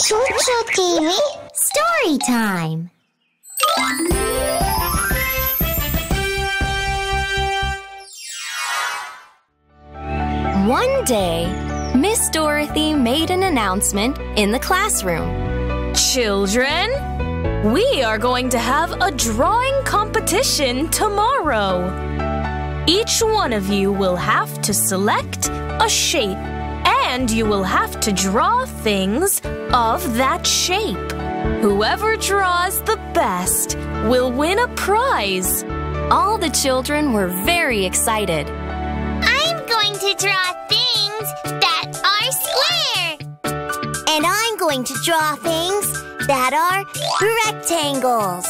Choo TV Story Time. One day, Miss Dorothy made an announcement in the classroom. Children, we are going to have a drawing competition tomorrow. Each one of you will have to select a shape and you will have to draw things of that shape. Whoever draws the best will win a prize. All the children were very excited. I'm going to draw things that are square. And I'm going to draw things that are rectangles.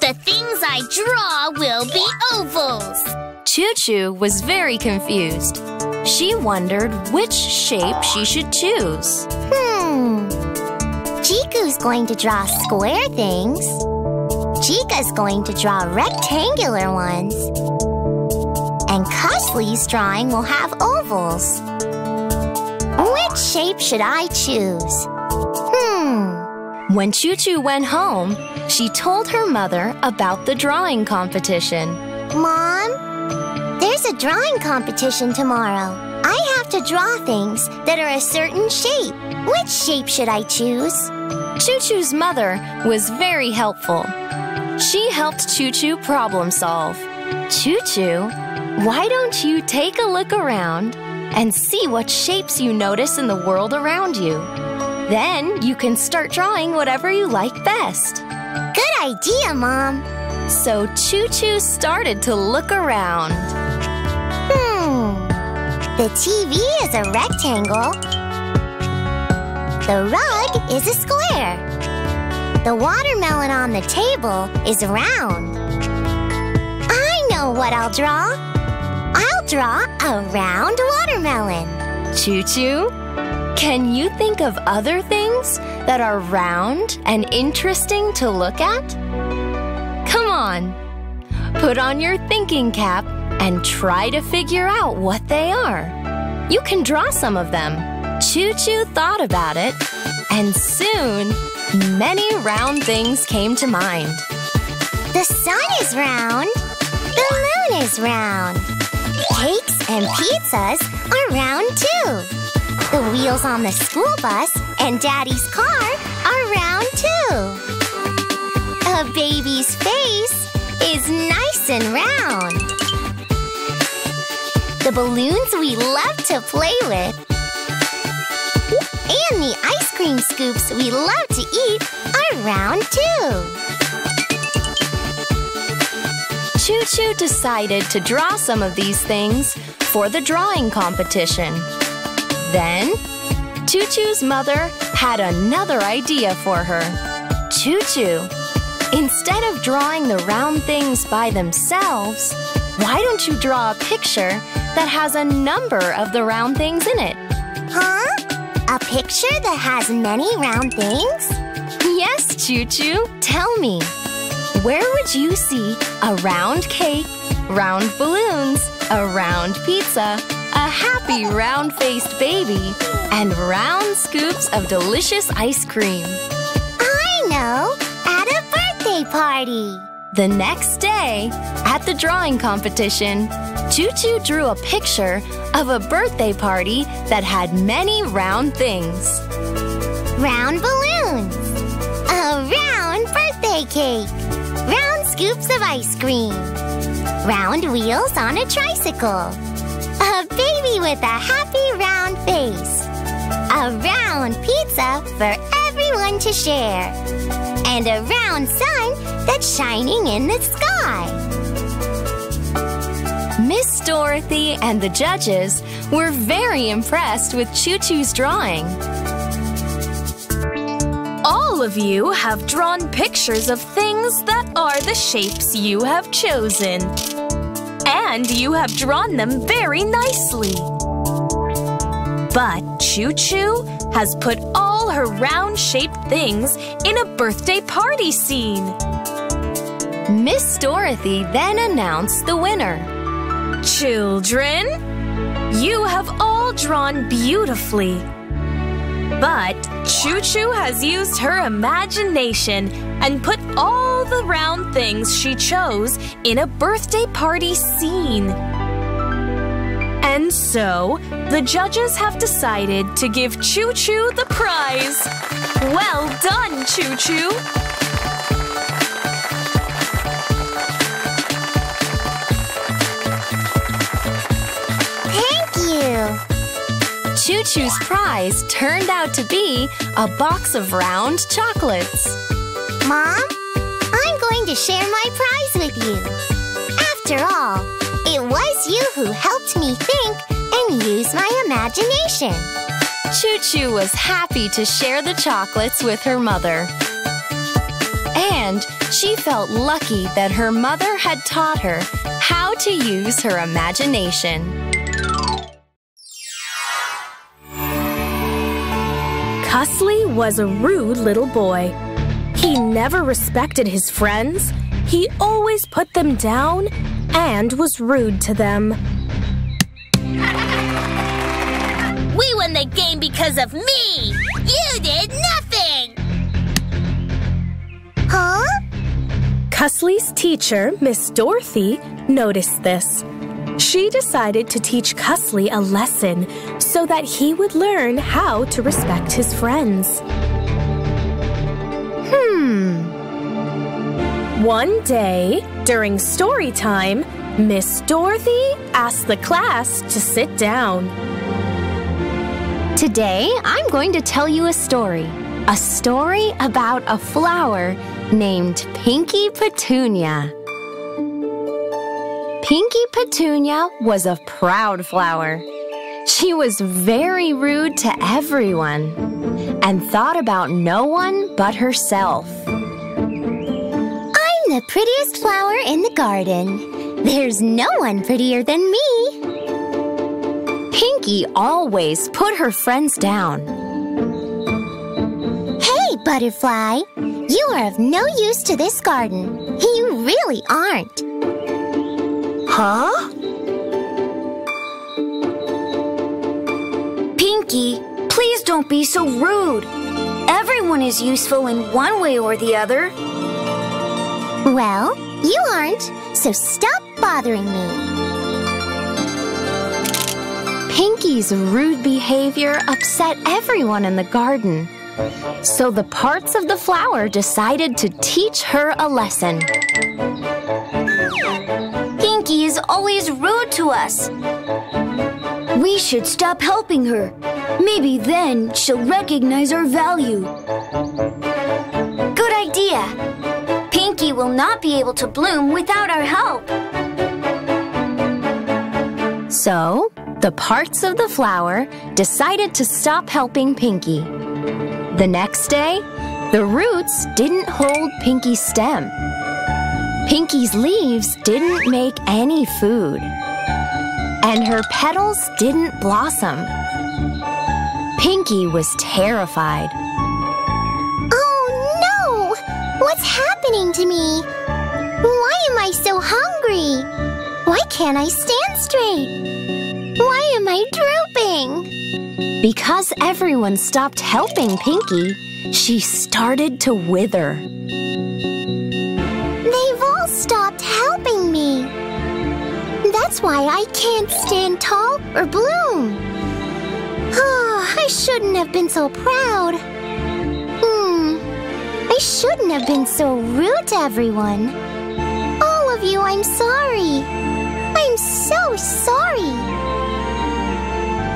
The things I draw will be ovals. Choo Choo was very confused. She wondered which shape she should choose. Hmm. Chiku's going to draw square things. Chika's going to draw rectangular ones. And Cussly's drawing will have ovals. Which shape should I choose? Hmm. When Choo Choo went home, she told her mother about the drawing competition. Mom, there's a drawing competition tomorrow. I have to draw things that are a certain shape. Which shape should I choose? Choo Choo's mother was very helpful. She helped Choo Choo problem solve. Choo Choo, why don't you take a look around and see what shapes you notice in the world around you? Then you can start drawing whatever you like best. Good idea, Mom. So Choo Choo started to look around. The TV is a rectangle. The rug is a square. The watermelon on the table is round. I know what I'll draw. I'll draw a round watermelon. Choo Choo, can you think of other things that are round and interesting to look at? Come on, put on your thinking cap and try to figure out what they are. You can draw some of them. Choo Choo thought about it, and soon many round things came to mind. The sun is round. The moon is round. Cakes and pizzas are round too. The wheels on the school bus and Daddy's car are round too. A baby's face is nice and round. The balloons we love to play with and the ice cream scoops we love to eat are round too. Choo Choo decided to draw some of these things for the drawing competition. Then, Choo Choo's mother had another idea for her. Choo Choo, instead of drawing the round things by themselves, why don't you draw a picture that has a number of the round things in it? Huh? A picture that has many round things? Yes, Choo Choo. Tell me, where would you see a round cake, round balloons, a round pizza, a happy round faced baby, and round scoops of delicious ice cream? I know! At a birthday party! The next day, at the drawing competition, Choo Choo drew a picture of a birthday party that had many round things. Round balloons, a round birthday cake, round scoops of ice cream, round wheels on a tricycle, a baby with a happy round face, a round pizza for everyone to share, and a round sun that's shining in the sky. Miss Dorothy and the judges were very impressed with Choo Choo's drawing. All of you have drawn pictures of things that are the shapes you have chosen. And you have drawn them very nicely. But Choo Choo has put all her round shaped things in a birthday party scene. Miss Dorothy then announced the winner. Children, you have all drawn beautifully. But Choo Choo has used her imagination and put all the round things she chose in a birthday party scene. And so, the judges have decided to give Choo Choo the prize. Well done, Choo Choo! Thank you. Choo Choo's prize turned out to be a box of round chocolates. Mom, I'm going to share my prize with you. After all, it was you who helped me think and use my imagination. Choo Choo was happy to share the chocolates with her mother. And she felt lucky that her mother had taught her how to use her imagination. Cussly was a rude little boy. He never respected his friends, he always put them down, and was rude to them. We won the game because of me! You did nothing! Huh? Cussly's teacher, Miss Dorothy, noticed this. She decided to teach Cussly a lesson so that he would learn how to respect his friends. One day, during story time, Miss Dorothy asked the class to sit down. Today, I'm going to tell you a story. A story about a flower named Pinky Petunia. Pinky Petunia was a proud flower. She was very rude to everyone and thought about no one but herself. The prettiest flower in the garden. There's no one prettier than me. Pinky always put her friends down. Hey, Butterfly. You are of no use to this garden. You really aren't. Huh? Pinky, please don't be so rude. Everyone is useful in one way or the other. Well, you aren't, so stop bothering me. Pinky's rude behavior upset everyone in the garden. So the parts of the flower decided to teach her a lesson. Pinky is always rude to us. We should stop helping her. Maybe then she'll recognize our value. Good idea. Pinky will not be able to bloom without our help. So, the parts of the flower decided to stop helping Pinky. The next day, the roots didn't hold Pinky's stem. Pinky's leaves didn't make any food. And her petals didn't blossom. Pinky was terrified. Oh no! What's happening to me? Why am I so hungry? Why can't I stand straight? Why am I drooping? Because everyone stopped helping Pinky, she started to wither. They've all stopped helping me. That's why I can't stand tall or bloom. Oh, I shouldn't have been so proud. I shouldn't have been so rude to everyone. All of you, I'm sorry. I'm so sorry.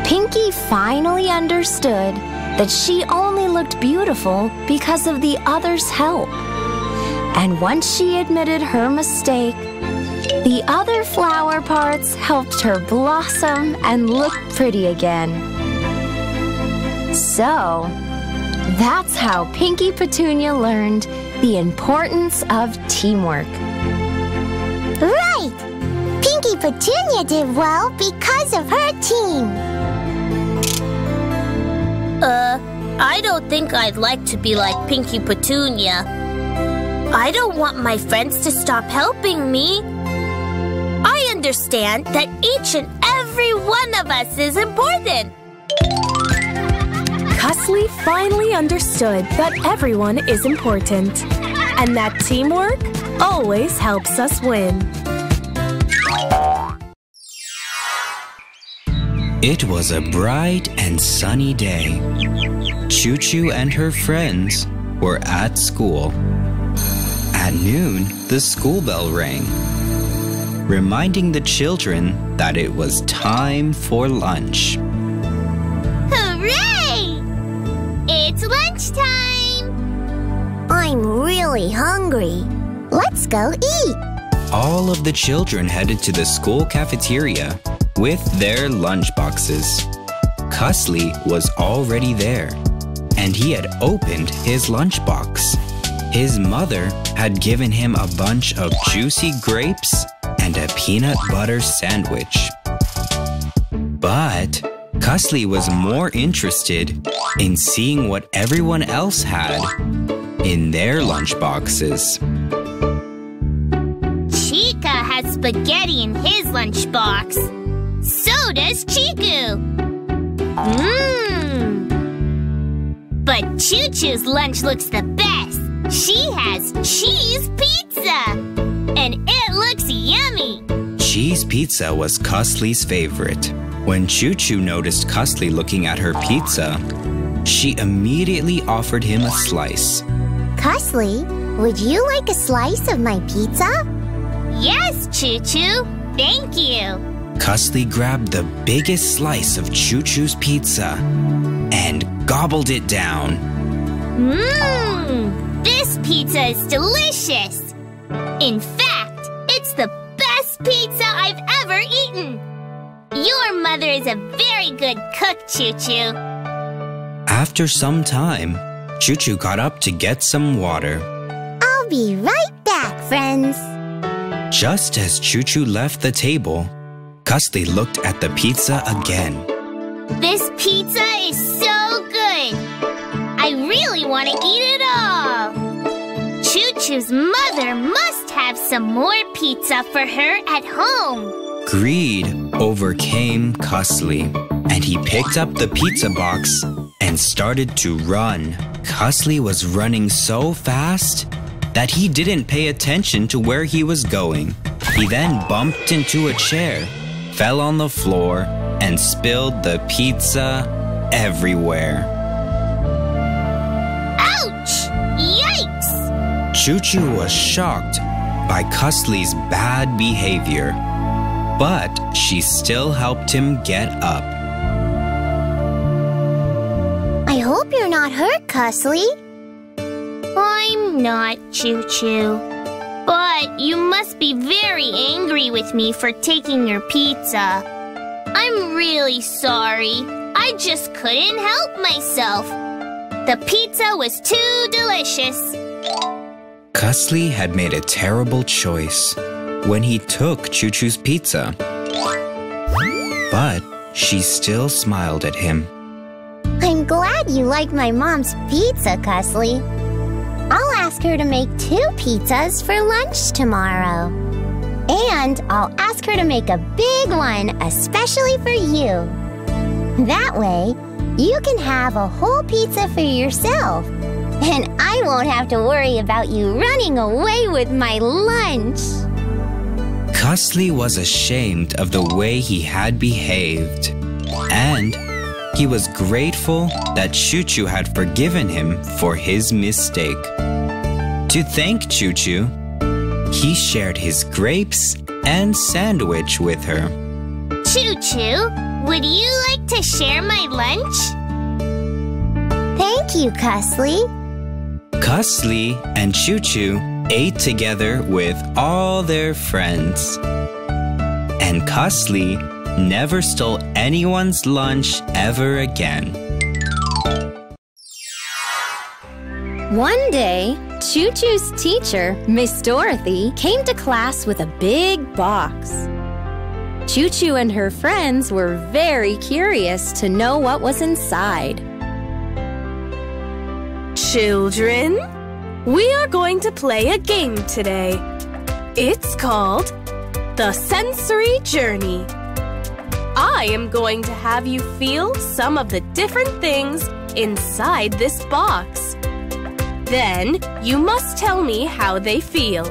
Pinky finally understood that she only looked beautiful because of the others' help. And once she admitted her mistake, the other flower parts helped her blossom and look pretty again. So, that's how Pinky Petunia learned the importance of teamwork. Right! Pinky Petunia did well because of her team. Uh, I don't think I'd like to be like Pinky Petunia. I don't want my friends to stop helping me. I understand that each and every one of us is important. Cussly finally understood that everyone is important and that teamwork always helps us win. It was a bright and sunny day. Choo Choo and her friends were at school. At noon, the school bell rang, reminding the children that it was time for lunch. Lunchtime! I'm really hungry. Let's go eat. All of the children headed to the school cafeteria with their lunch boxes. Cussly was already there, and he had opened his lunchbox. His mother had given him a bunch of juicy grapes and a peanut butter sandwich. But Cussly was more interested in seeing what everyone else had in their lunchboxes. Chika has spaghetti in his lunchbox. So does Chiku. Mmm. But Choo Choo's lunch looks the best. She has cheese pizza. And it looks yummy. Cheese pizza was Cussly's favorite. When Choo Choo noticed Cussly looking at her pizza, she immediately offered him a slice. Cussly, would you like a slice of my pizza? Yes, Choo Choo. Thank you. Cussly grabbed the biggest slice of Choo Choo's pizza and gobbled it down. Mmm. This pizza is delicious. In fact, it's the best pizza I've ever eaten. Your mother is a very good cook, Choo Choo. After some time, Choo Choo got up to get some water. I'll be right back, friends. Just as Choo Choo left the table, Cussly looked at the pizza again. This pizza is so good. I really want to eat it all. Choo Choo's mother must have some more pizza for her at home. Greed overcame Cussly, and he picked up the pizza box and started to run. Cussly was running so fast that he didn't pay attention to where he was going. He then bumped into a chair, fell on the floor, and spilled the pizza everywhere. Ouch! Yikes! Choo Choo was shocked by Cussly's bad behavior, but she still helped him get up. I hope you're not hurt, Cussly. I'm not, Choo Choo. But you must be very angry with me for taking your pizza. I'm really sorry. I just couldn't help myself. The pizza was too delicious. Cussly had made a terrible choice when he took Choo Choo's pizza. But she still smiled at him. I'm glad you like my mom's pizza, Cussly. I'll ask her to make two pizzas for lunch tomorrow. And I'll ask her to make a big one especially for you. That way, you can have a whole pizza for yourself. And I won't have to worry about you running away with my lunch. Cussly was ashamed of the way he had behaved. And he was grateful that Choo Choo had forgiven him for his mistake. To thank Choo Choo, he shared his grapes and sandwich with her. Choo Choo, would you like to share my lunch? Thank you, Cussly. Cussly and Choo Choo ate together with all their friends. And Cussly never stole anyone's lunch ever again. One day, Choo Choo's teacher, Miss Dorothy, came to class with a big box. Choo Choo and her friends were very curious to know what was inside. Children, we are going to play a game today. It's called The Sensory Journey. I am going to have you feel some of the different things inside this box. Then you must tell me how they feel.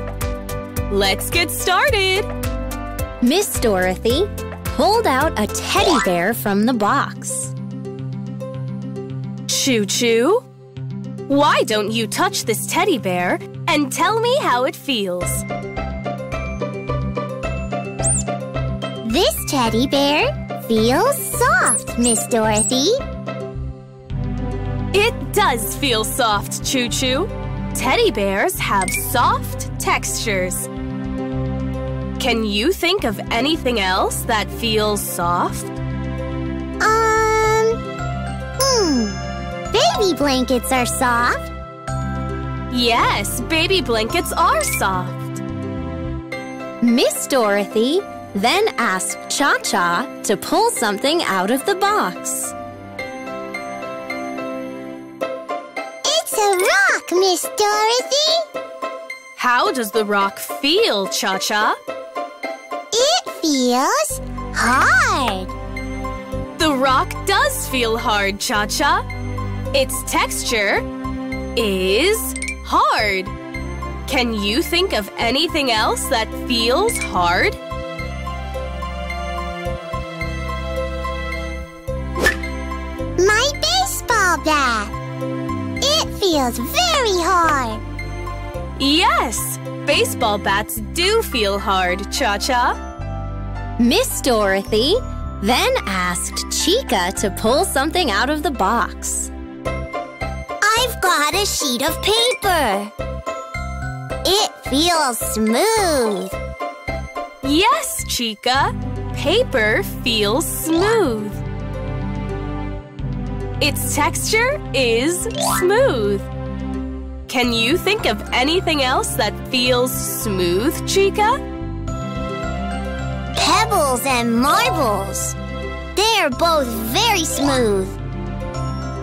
Let's get started! Miss Dorothy pulled out a teddy bear from the box. Choo Choo, why don't you touch this teddy bear and tell me how it feels? This teddy bear feels soft, Miss Dorothy. It does feel soft, Choo Choo. Teddy bears have soft textures. Can you think of anything else that feels soft? Um, hmm. Baby blankets are soft. Yes, baby blankets are soft. Miss Dorothy then asked Cha Cha to pull something out of the box. It's a rock, Miss Dorothy. How does the rock feel, Cha Cha? It feels hard. The rock does feel hard, Cha Cha. Its texture is hard. Can you think of anything else that feels hard? My baseball bat. It feels very hard. Yes, baseball bats do feel hard, Cha Cha. Miss Dorothy then asked Chika to pull something out of the box. Got a sheet of paper. It feels smooth. Yes, Chika, paper feels smooth. Its texture is smooth. Can you think of anything else that feels smooth, Chika? Pebbles and marbles. They're both very smooth.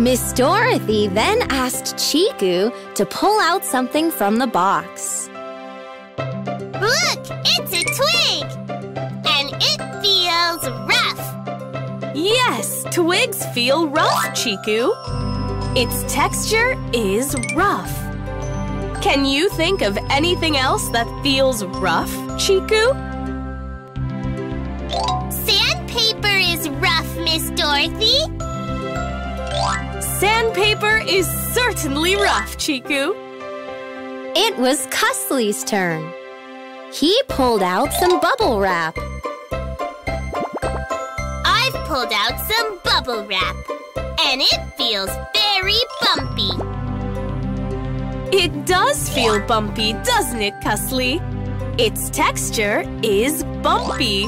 Miss Dorothy then asked Chiku to pull out something from the box. Look, it's a twig! And it feels rough. Yes, twigs feel rough, Chiku. Its texture is rough. Can you think of anything else that feels rough, Chiku? Sandpaper is rough, Miss Dorothy. Sandpaper is certainly rough, Chiku. It was Cussly's turn. He pulled out some bubble wrap. I've pulled out some bubble wrap. And it feels very bumpy. It does feel bumpy, doesn't it, Cussly? Its texture is bumpy.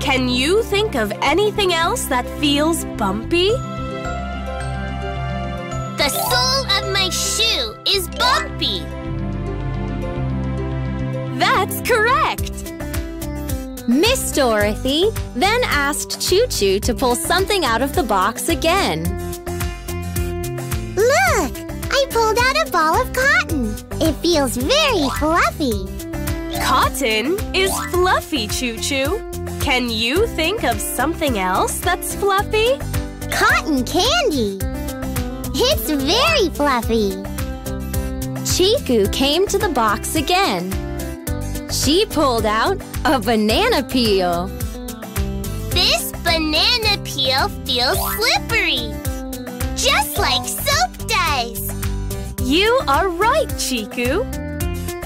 Can you think of anything else that feels bumpy? The sole of my shoe is bumpy. That's correct. Miss Dorothy then asked Choo Choo to pull something out of the box again. Look, I pulled out a ball of cotton. It feels very fluffy. Cotton is fluffy, Choo Choo. Can you think of something else that's fluffy? Cotton candy. It's very fluffy. Chiku came to the box again. She pulled out a banana peel. This banana peel feels slippery. Just like soap does. You are right, Chiku.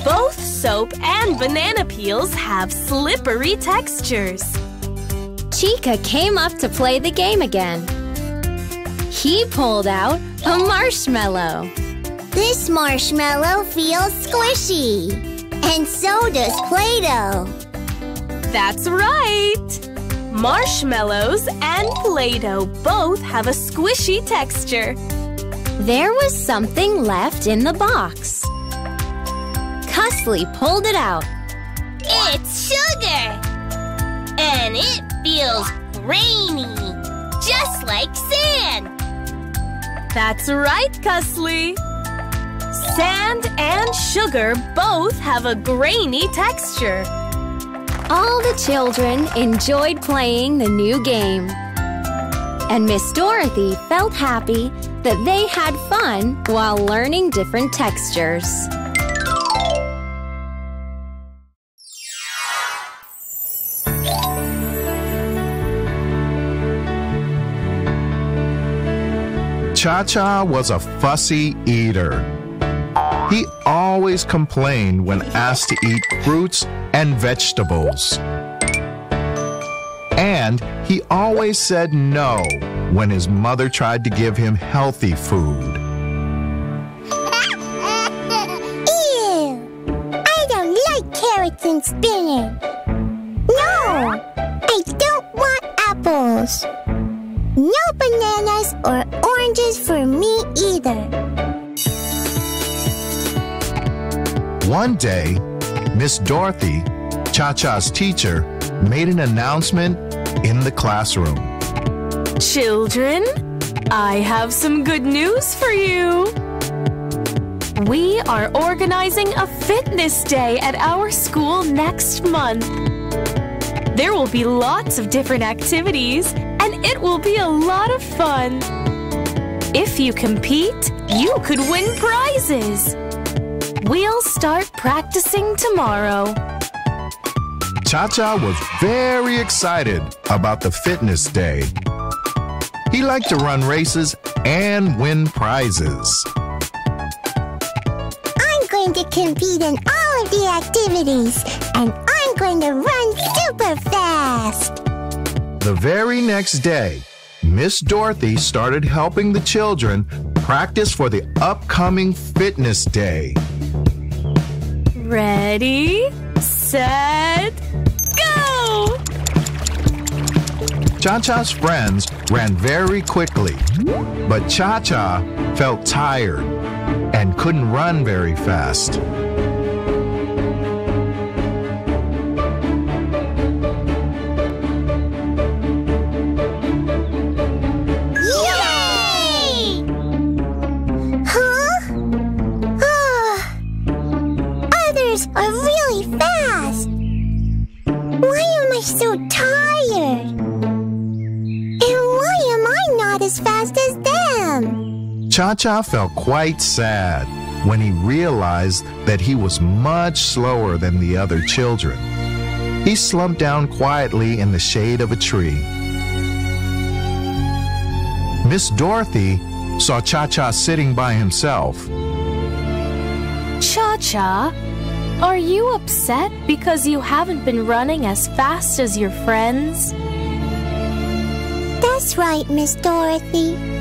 Both soap and banana peels have slippery textures. Chika came up to play the game again. He pulled out a marshmallow. This marshmallow feels squishy. And so does Play-Doh. That's right! Marshmallows and Play Doh both have a squishy texture. There was something left in the box. Cussly pulled it out. It's sugar. And it feels grainy. Just like sand. That's right, Cussly. Sand and sugar both have a grainy texture. All the children enjoyed playing the new game. And Miss Dorothy felt felt happy that they had fun while learning different textures. Cha Cha was a fussy eater. He always complained when asked to eat fruits and vegetables. And he always said no when his mother tried to give him healthy food. Ew! I don't like carrots and spinach. No! I don't want apples. No bananas or oranges for me either. One day, Miss Dorothy, Cha Cha's teacher, made an announcement in the classroom. Children, I have some good news for you. We are organizing a fitness day at our school next month. There will be lots of different activities, and it will be a lot of fun. If you compete, you could win prizes. We'll start practicing tomorrow. Cha Cha was very excited about the fitness day. He liked to run races and win prizes. I'm going to compete in all of the activities, and I'm going to run super fast. The very next day, Miss Dorothy started helping the children practice for the upcoming fitness day. Ready, set, go! Cha Cha's friends ran very quickly, but Cha Cha felt tired and couldn't run very fast. Cha Cha felt quite sad when he realized that he was much slower than the other children. He slumped down quietly in the shade of a tree. Miss Dorothy saw Cha Cha sitting by himself. Cha Cha, are you upset because you haven't been running as fast as your friends? That's right, Miss Dorothy.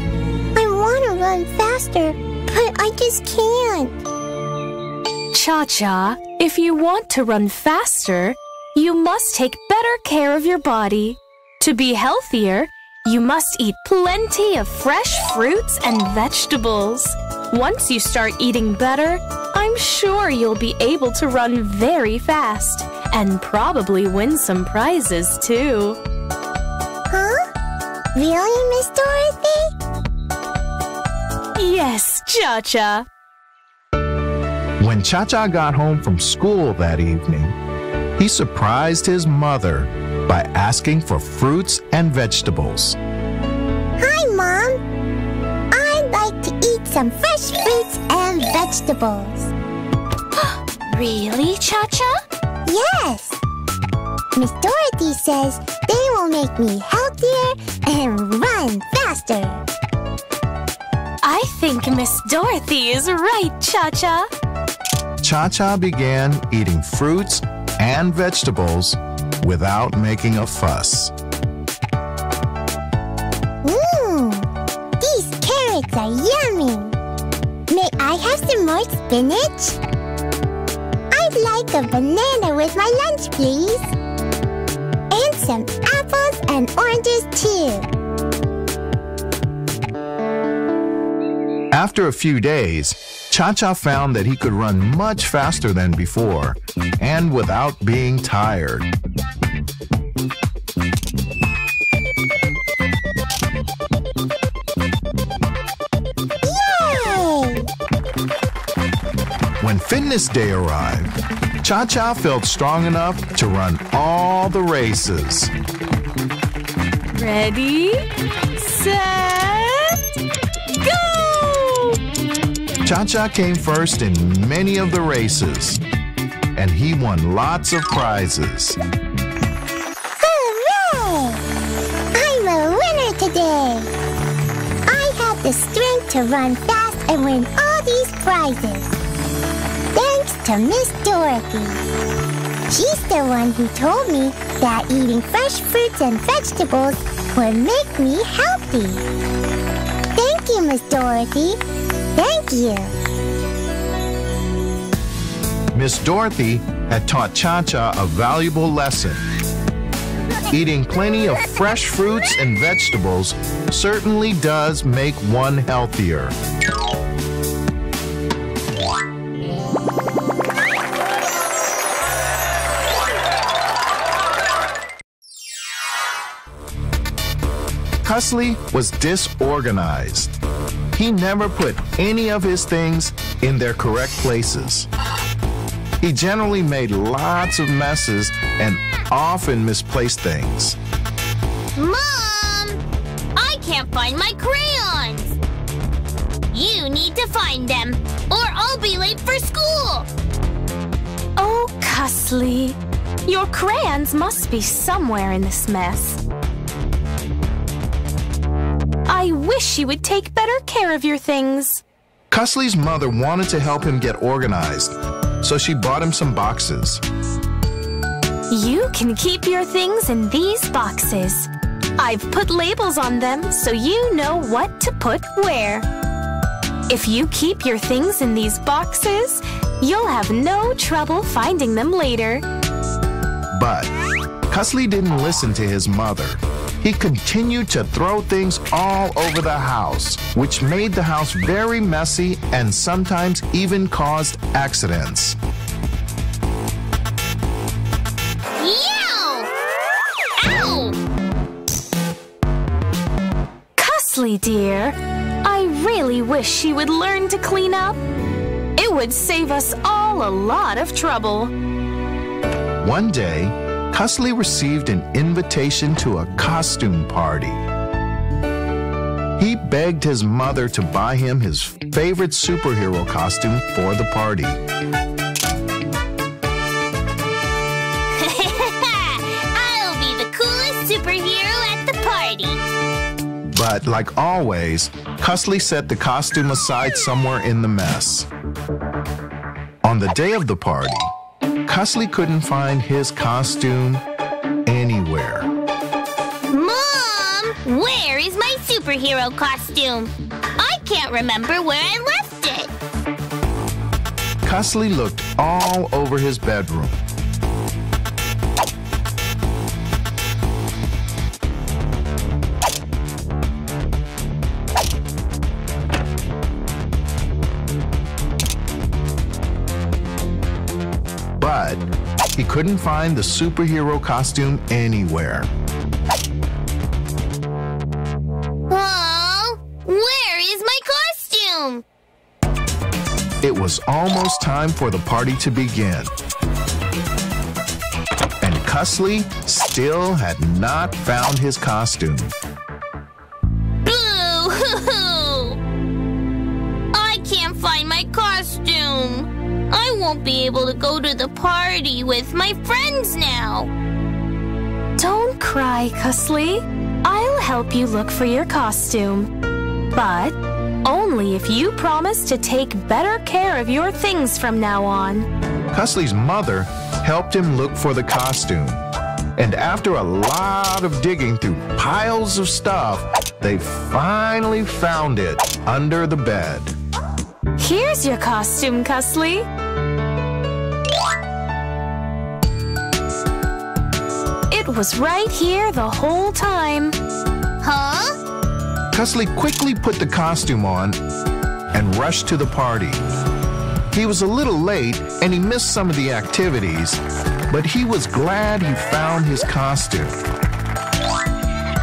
Run faster, but I just can't. Cha Cha, if you want to run faster, you must take better care of your body. To be healthier, you must eat plenty of fresh fruits and vegetables. Once you start eating better, I'm sure you'll be able to run very fast and probably win some prizes too. Huh? Really, Miss Dorothy? Yes, Cha Cha. When Cha Cha got home from school that evening, he surprised his mother by asking for fruits and vegetables. Hi, Mom. I'd like to eat some fresh fruits and vegetables. Really, Cha Cha? Yes. Miss Dorothy says they will make me healthier and run faster. I think Miss Dorothy is right, Cha Cha. Cha Cha began eating fruits and vegetables without making a fuss. Mmm, these carrots are yummy. May I have some more spinach? I'd like a banana with my lunch, please. And some apples and oranges, too. After a few days, Cha Cha found that he could run much faster than before and without being tired. When fitness day arrived, Cha Cha felt strong enough to run all the races. Ready, set, Cha-Cha came first in many of the races, and he won lots of prizes. Hooray! I'm a winner today. I had the strength to run fast and win all these prizes. Thanks to Miss Dorothy. She's the one who told me that eating fresh fruits and vegetables would make me healthy. Thank you, Miss Dorothy. Thank you. Miss Dorothy had taught Cha-Cha a valuable lesson. Eating plenty of fresh fruits and vegetables certainly does make one healthier. Cussly was disorganized. He never put any of his things in their correct places. He generally made lots of messes and often misplaced things. Mom! I can't find my crayons! You need to find them, or I'll be late for school! Oh, Cussly, your crayons must be somewhere in this mess. I wish you would take better care of your things. Cussly's mother wanted to help him get organized, so she bought him some boxes. You can keep your things in these boxes. I've put labels on them so you know what to put where. If you keep your things in these boxes, you'll have no trouble finding them later. But Cussly didn't listen to his mother. He continued to throw things all over the house, which made the house very messy and sometimes even caused accidents. Cussly, dear, I really wish you would learn to clean up. It would save us all a lot of trouble. One day, Cussly received an invitation to a costume party. He begged his mother to buy him his favorite superhero costume for the party. I'll be the coolest superhero at the party. But like always, Cussly set the costume aside somewhere in the mess. On the day of the party, Cussly couldn't find his costume anywhere. Mom! Where is my superhero costume? I can't remember where I left it. Cussly looked all over his bedroom. Couldn't find the superhero costume anywhere. Oh, where is my costume? It was almost time for the party to begin. And Cussly still had not found his costume. Able to go to the party with my friends now. Don't cry, Cussly. I'll help you look for your costume. But only if you promise to take better care of your things from now on. Cussly's mother helped him look for the costume. And after a lot of digging through piles of stuff, they finally found it under the bed. Here's your costume, Cussly. It was right here the whole time. Huh? Cussly quickly put the costume on and rushed to the party. He was a little late and he missed some of the activities, but he was glad he found his costume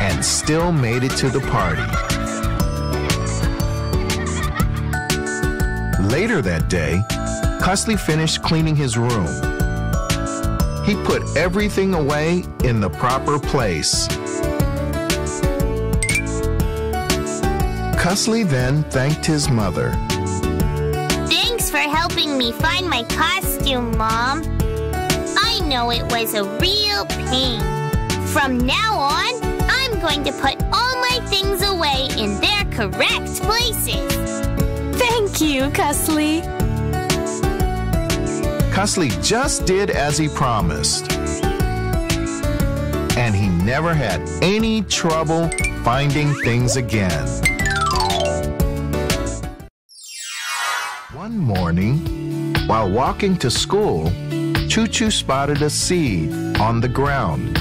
and still made it to the party. Later that day, Cussly finished cleaning his room. He put everything away in the proper place. Cussly then thanked his mother. Thanks for helping me find my costume, Mom. I know it was a real pain. From now on, I'm going to put all my things away in their correct places. Thank you, Cussly. Cussly just did as he promised. And he never had any trouble finding things again. One morning, while walking to school, ChuChu spotted a seed on the ground.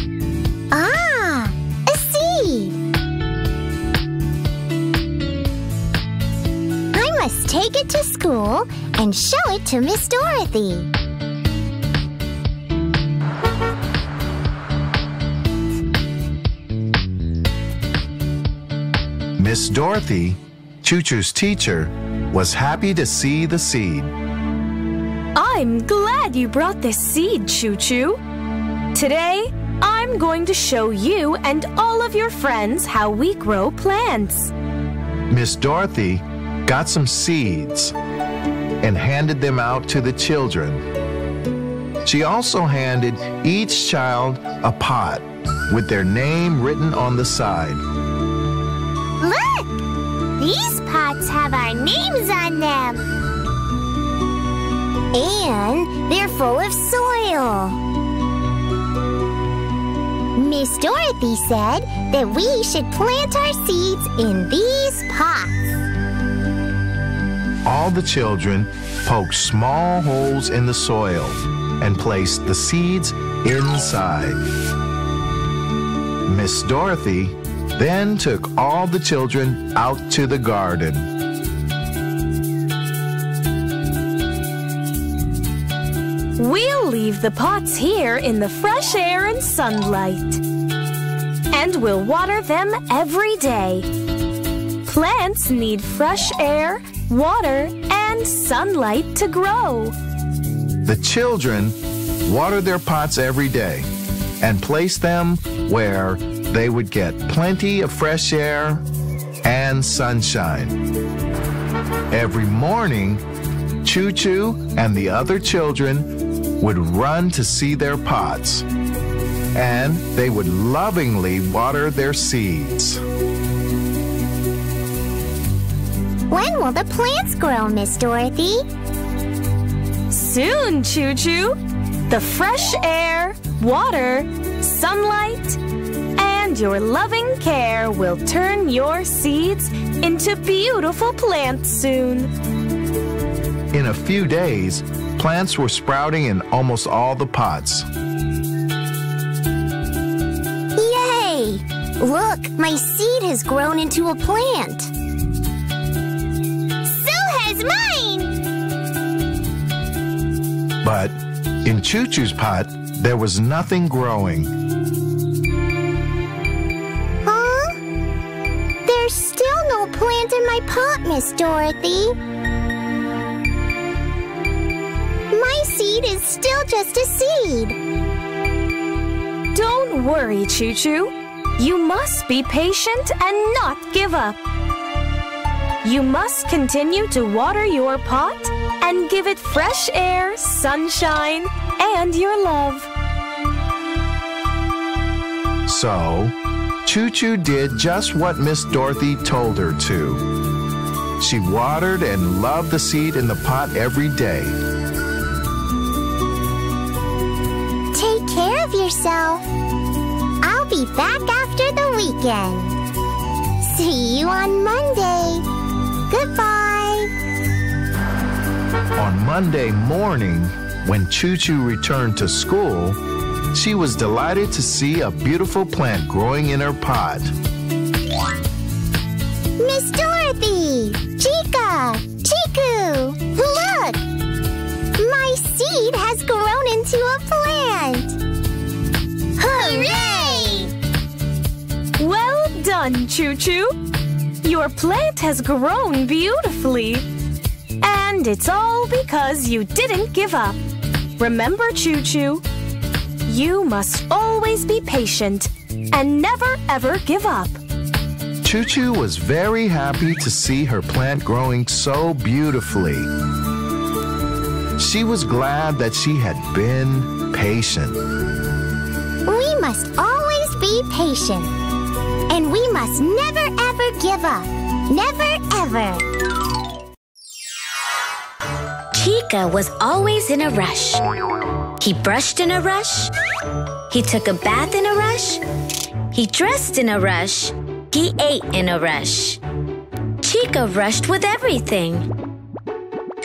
Ah, a seed. I must take it to school and show it to Miss Dorothy. Miss Dorothy, ChuChu's teacher, was happy to see the seed. I'm glad you brought this seed, ChuChu. Today, I'm going to show you and all of your friends how we grow plants. Miss Dorothy got some seeds and handed them out to the children. She also handed each child a pot with their name written on the side. Look! These pots have our names on them. And they're full of soil. Miss Dorothy said that we should plant our seeds in these pots. All the children poked small holes in the soil and placed the seeds inside. Miss Dorothy then took all the children out to the garden. We'll leave the pots here in the fresh air and sunlight. And we'll water them every day. Plants need fresh air, water, and sunlight to grow. The children watered their pots every day and placed them where they would get plenty of fresh air and sunshine. Every morning, ChuChu and the other children would run to see their pots, and they would lovingly water their seeds. When will the plants grow, Miss Dorothy? Soon, ChuChu. The fresh air, water, sunlight, your loving care will turn your seeds into beautiful plants soon. In a few days, plants were sprouting in almost all the pots. Yay! Look, my seed has grown into a plant. So has mine! But in ChuChu's pot, there was nothing growing. No in my pot, Miss Dorothy. My seed is still just a seed. Don't worry, ChuChu. You must be patient and not give up. You must continue to water your pot and give it fresh air, sunshine, and your love. So, ChuChu did just what Miss Dorothy told her to. She watered and loved the seed in the pot every day. Take care of yourself. I'll be back after the weekend. See you on Monday. Goodbye. On Monday morning, when ChuChu returned to school, she was delighted to see a beautiful plant growing in her pot. Miss Dorothy! Chika! Chiku! Look! My seed has grown into a plant! Hooray! Well done, ChuChu. Your plant has grown beautifully. And it's all because you didn't give up. Remember, ChuChu, you must always be patient and never ever give up. ChuChu was very happy to see her plant growing so beautifully. She was glad that she had been patient. We must always be patient. And we must never ever give up. Never ever. Chika was always in a rush. He brushed in a rush. He took a bath in a rush. He dressed in a rush. He ate in a rush. Chika rushed with everything,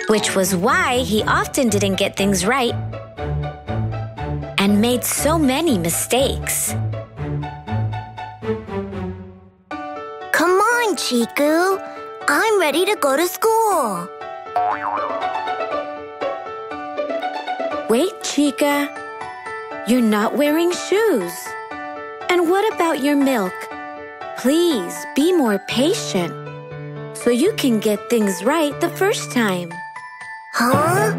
which was why he often didn't get things right and made so many mistakes. Come on, Chiku. I'm ready to go to school. Wait, Chika. You're not wearing shoes. And what about your milk? Please be more patient so you can get things right the first time. Huh?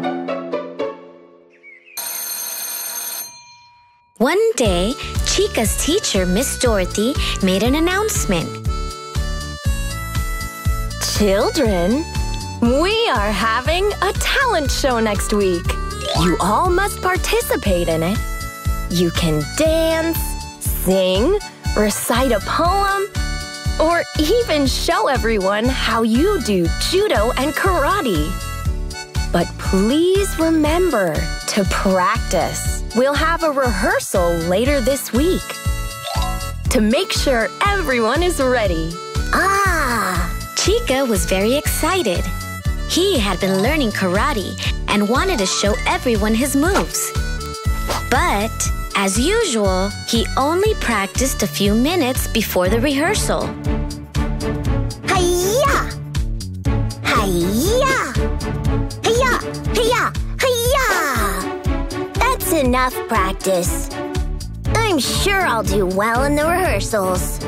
One day, Chika's teacher, Miss Dorothy, made an announcement. Children, we are having a talent show next week. You all must participate in it. You can dance, sing, recite a poem, or even show everyone how you do judo and karate. But please remember to practice. We'll have a rehearsal later this week to make sure everyone is ready. Ah. Chika was very excited. He had been learning karate and wanted to show everyone his moves. But, as usual, he only practiced a few minutes before the rehearsal. Hiya! Hiya! Hiya! Hiya! Hiya! That's enough practice. I'm sure I'll do well in the rehearsals.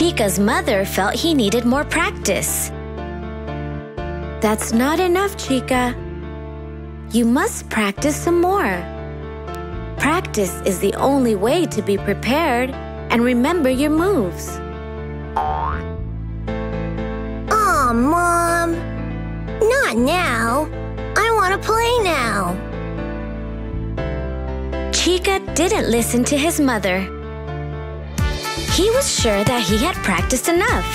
Chika's mother felt he needed more practice. That's not enough, Chika. You must practice some more. Practice is the only way to be prepared and remember your moves. Aw, Mom. Not now. I want to play now. Chika didn't listen to his mother. He was sure that he had practiced enough.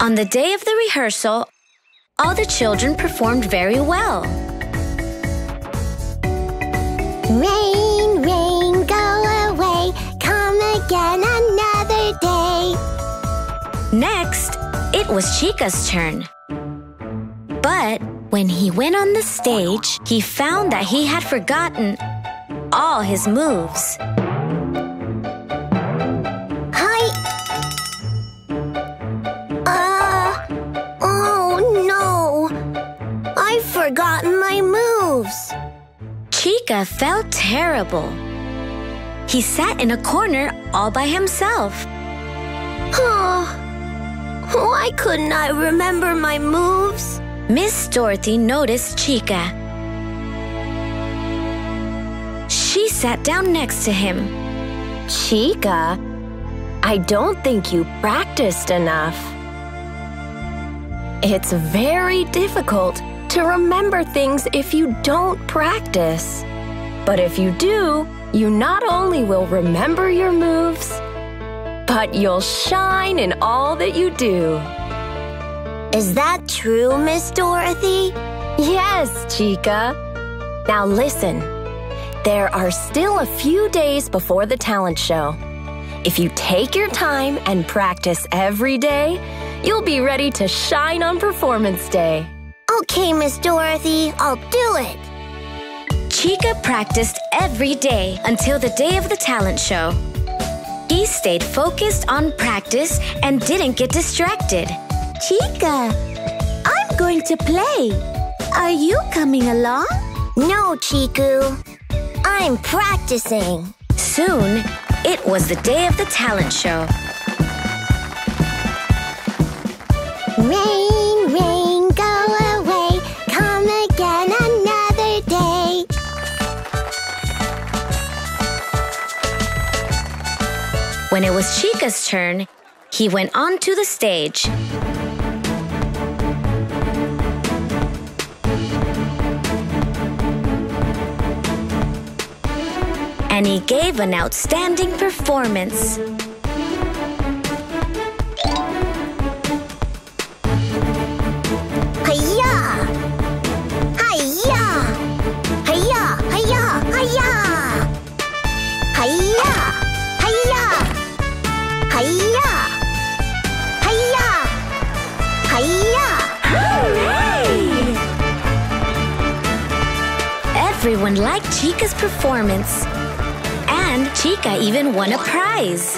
On the day of the rehearsal, all the children performed very well. Rain, rain, go away. Come again another day. Next, it was Chika's turn. But when he went on the stage, he found that he had forgotten all his moves. Hi. Uh. Oh no. I've forgotten my moves. Chika felt terrible. He sat in a corner all by himself. Oh. Why couldn't I remember my moves? Miss Dorothy noticed Chika. Sat down next to him. Chika, I don't think you practiced enough. It's very difficult to remember things if you don't practice. But if you do, you not only will remember your moves, but you'll shine in all that you do. Is that true, Miss Dorothy? Yes, Chika. Now listen. There are still a few days before the talent show. If you take your time and practice every day, you'll be ready to shine on performance day. Okay, Miss Dorothy, I'll do it. Chika practiced every day until the day of the talent show. He stayed focused on practice and didn't get distracted. Chika, I'm going to play. Are you coming along? No, Chiku. I'm practicing. Soon, it was the day of the talent show. Rain, rain, go away. Come again another day. When it was Chika's turn, he went onto the stage. And he gave an outstanding performance. Everyone liked Chika's performance. And Chika even won a prize.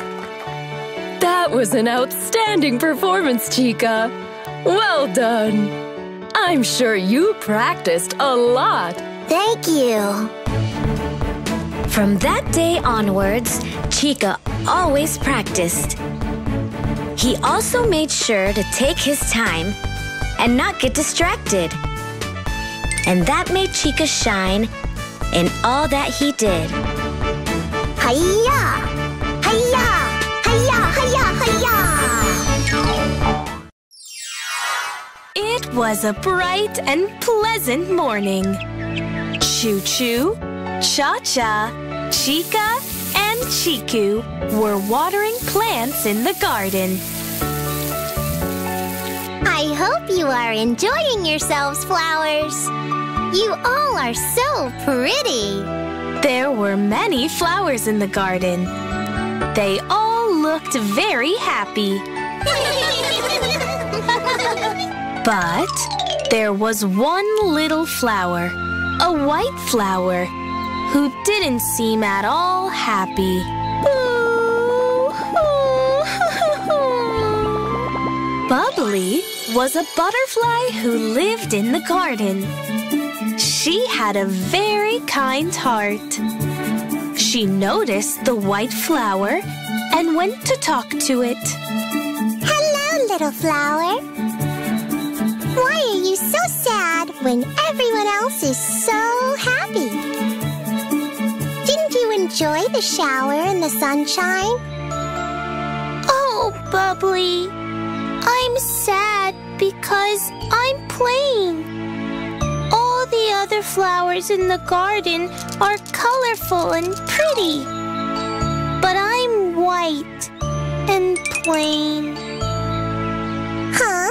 That was an outstanding performance, Chika. Well done. I'm sure you practiced a lot. Thank you. From that day onwards, Chika always practiced. He also made sure to take his time and not get distracted. And that made Chika shine in all that he did. Hiya! Hiya! Hiya! Hiya! Hiya! It was a bright and pleasant morning. ChuChu, Cha Cha, Chika, and Chiku were watering plants in the garden. I hope you are enjoying yourselves, flowers. You all are so pretty. There were many flowers in the garden. They all looked very happy. But there was one little flower, a white flower, who didn't seem at all happy. Bubbly was a butterfly who lived in the garden. She had a very kind heart. She noticed the white flower and went to talk to it. Hello, little flower. Why are you so sad when everyone else is so happy? Didn't you enjoy the shower and the sunshine? Oh, Bubbly, I'm sad because I'm playing. All the other flowers in the garden are colorful and pretty. But I'm white and plain. Huh?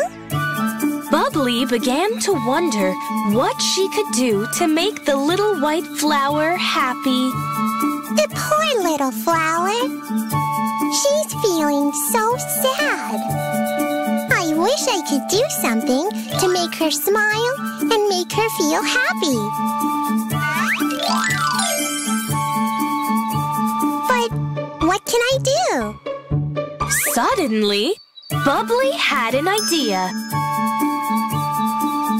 Bubbly began to wonder what she could do to make the little white flower happy. The poor little flower. She's feeling so sad. I wish I could do something to make her smile and make her feel happy. But what can I do? Suddenly, Bubbly had an idea.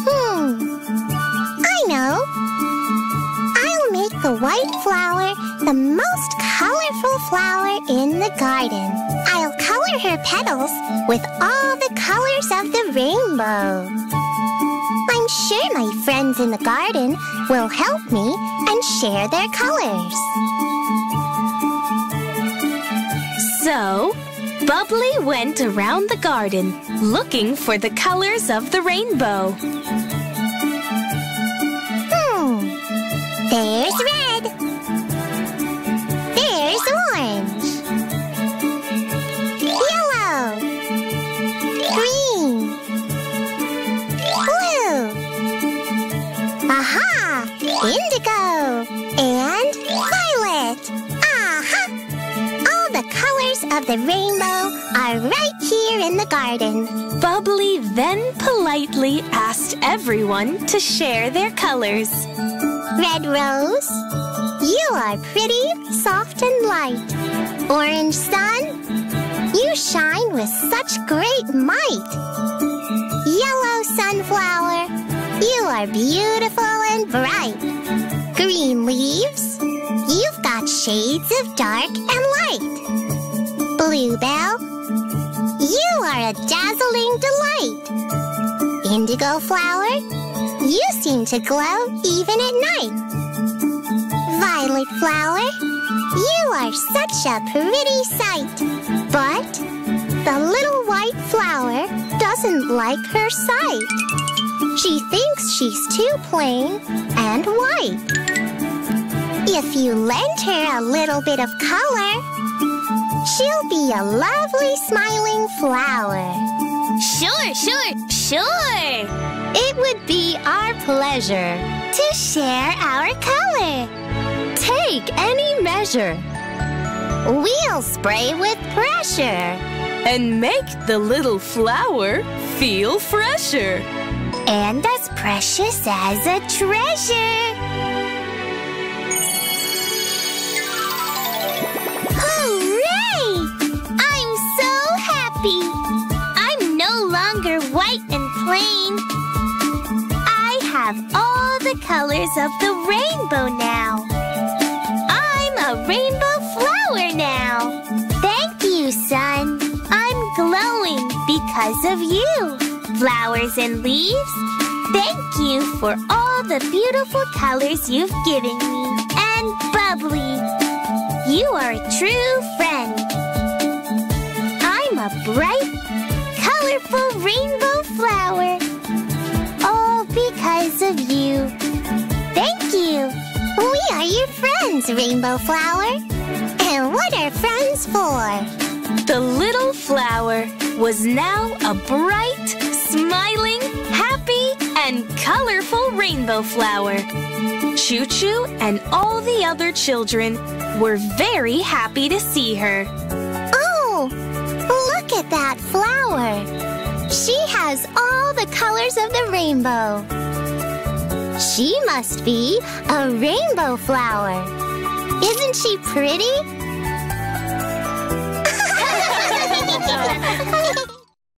Hmm. I know. I'll make the white flower the most colorful flower in the garden. I'll color her petals with all the colors of the rainbow. I'm sure my friends in the garden will help me and share their colors. So, Bubbly went around the garden looking for the colors of the rainbow. Hmm. There's Aha! Indigo. And violet. Aha! All the colors of the rainbow are right here in the garden. Bubbly then politely asked everyone to share their colors. Red rose, you are pretty, soft, and light. Orange sun, you shine with such great might. Yellow sunflower, you are beautiful and bright. Green leaves, you've got shades of dark and light. Bluebell, you are a dazzling delight. Indigo flower, you seem to glow even at night. Violet flower, you are such a pretty sight. But the like her sight. She thinks she's too plain and white. If you lend her a little bit of color, she'll be a lovely smiling flower. Sure, sure, sure. It would be our pleasure. To share our color, Take any measure we'll spray with pressure. And make the little flower feel fresher. and as precious as a treasure. Hooray! I'm so happy. I'm no longer white and plain. I have all the colors of the rainbow now. I'm a rainbow flower now. Because of you. Flowers and leaves, thank you for all the beautiful colors you've given me. And bubbly, you are a true friend. I'm a bright, colorful rainbow flower. All because of you. Thank you. We are your friends, Rainbow Flower. And what are friends for? The little flower was now a bright, smiling, happy, and colorful rainbow flower. ChuChu and all the other children were very happy to see her. Oh, look at that flower. She has all the colors of the rainbow. She must be a rainbow flower. Isn't she pretty?